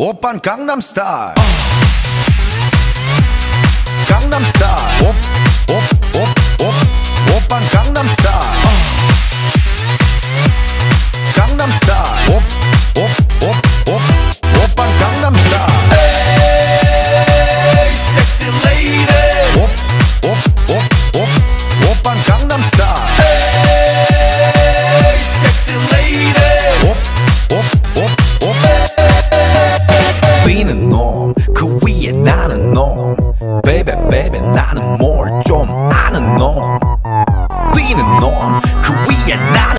오빤 강남 스타일 강남 스타일 오빤 강남 스타일 강남 스타일 오빤 강남 스타일 Sexy lady, whoop, whoop, whoop, whoop, whoop Gangnam Style. 그 위에 나는 너. 베베 베베 나는 뭘 좀 아는 너. 뛰는 너그 위에 나는